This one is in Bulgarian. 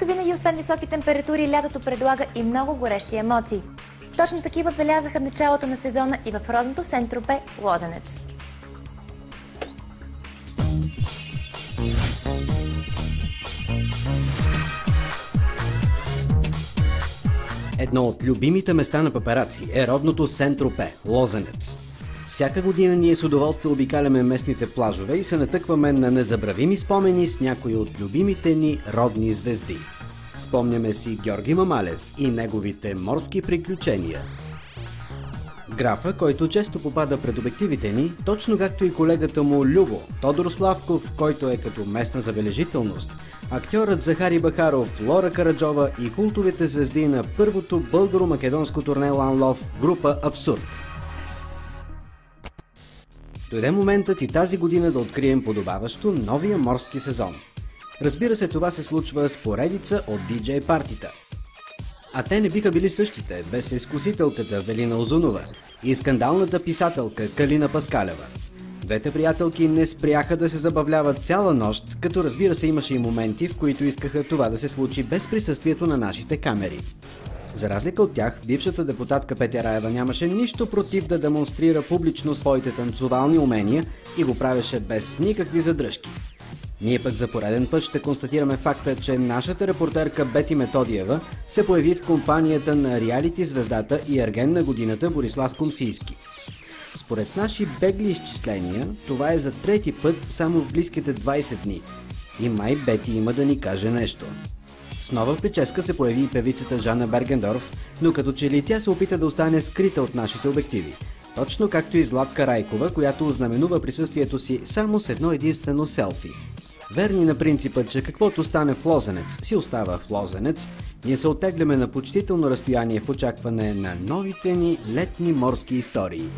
Както винаги, освен високи температури, лятото предлага и много горещи емоции. Точно такива белязаха началото на сезона и в родното Сентропе Лозенец. Едно от любимите места на папараци е родното Сентропе, Лозенец. Всяка година ние с удоволствие обикаляме местните плажове и се натъкваме на незабравими спомени с някои от любимите ни родни звезди. Спомняме си Георги Мамалев и неговите морски приключения. Графа, който често попада пред обективите ни, точно както и колегата му Любо, Тодор Славков, който е като местна забележителност, актьорът Захари Бахаров, Лора Караджова и култовите звезди на първото българо-македонско турне Love, група Абсурд. Дойде моментът и тази година да открием подобаващо новия морски сезон. Разбира се, това се случва с поредица от диджей партита. А те не биха били същите, без изкусителката Велина Озунова и скандалната писателка Калина Паскалева. Двете приятелки не спряха да се забавляват цяла нощ, като разбира се имаше и моменти, в които искаха това да се случи без присъствието на нашите камери. За разлика от тях, бившата депутатка Петя Раева нямаше нищо против да демонстрира публично своите танцовални умения и го правеше без никакви задръжки. Ние пък за пореден път ще констатираме факта, че нашата репортерка Бети Методиева се появи в компанията на реалити звездата и ерген на годината Борислав Комсийски. Според наши бегли изчисления, това е за трети път само в близките 20 дни. И май Бети има да ни каже нещо. С нова прическа се появи и певицата Жанна Бергендорф, но като че ли тя се опита да остане скрита от нашите обективи. Точно както и Златка Райкова, която ознаменува присъствието си само с едно единствено селфи. Верни на принципа, че каквото стане в Лозенец, си остава в Лозенец, ние се оттегляме на почтително разстояние в очакване на новите ни летни морски истории.